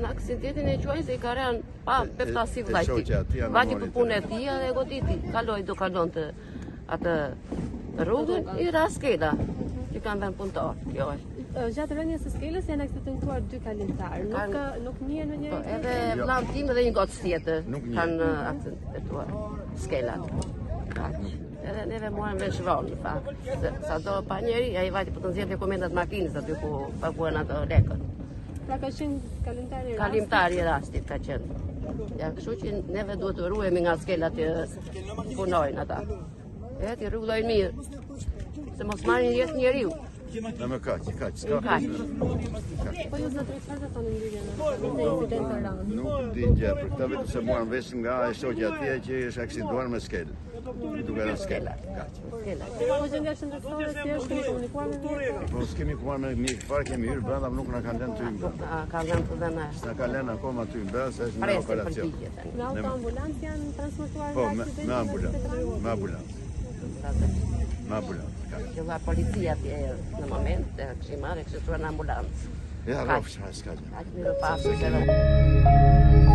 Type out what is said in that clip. në aksidentin e quaj se i ka rejnë pa peftasi vajti. Vajti për punë e tia dhe goditi. kaloi do kalon të atë rrugën i raskeda. Që kanë benë punë të orë, Gjatë rënjes së skelës janë eksistentuar dy kalimtarë, nuk nuk një në një një një një dhe një një një një një një një një një një një një Edhe neve mua me shvallë, pa, sa do pa njeri, ai vajti për të nxjerrë dokumentat komendat makinës aty ku paguan ato lekët. Pra ka qenë kalimtari rastit? Kalimtari rastit ka qenë. Ja këshu që neve duhet të ruemi nga skela të punojnë ata. E, të rrugdojnë mirë. Se mos marrin jetë njeriu. Në më kaqë, kaqë, s'ka përgjë. Po, ju zë drejtë, ka zë të në po ndinjë po, po, Nuk di gjë, për këtë vetëm se mua në nga e shokja tje që është aksiduar me skelë. Në duke në skellë, kaqë. Po, ju zë nga shëndërstore, si është komunikuar me mirë? Po, s'kemi komunikuar me mirë, këpar kemi hyrë bërë, apë nuk në ah, kanë lenë të imë bërë. A, ka lenë të bërë në ashtë? Në ka lenë akoma të imë ambulancë. É, é, é na ambulância. Eu la poliția pe, în moment de accident, mare, se sună în ambulanță. Era rău não mai scăzut. Ați mi